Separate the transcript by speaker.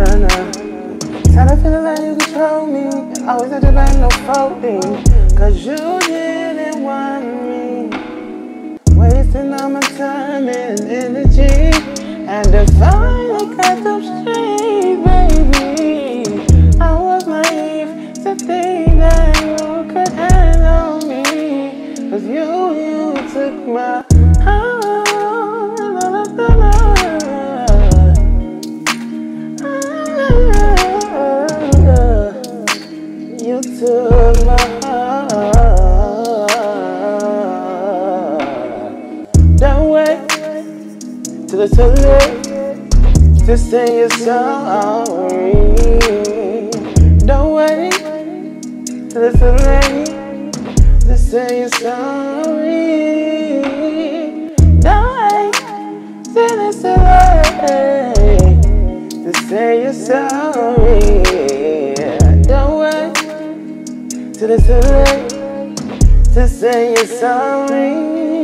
Speaker 1: nah, nah. Tired of feeling like you control me. Always had to like no faulting. Cause you didn't want me. Wasting all my time and energy. And to finally cut them straight, baby. I was naive to think that you could handle me. Cause you, you took my took my heart. Don't wait till it's too late to say you're sorry. Don't wait till it's too late to say you're sorry. Don't wait till it's too late to say you're sorry. Till it's too late to say you're sorry.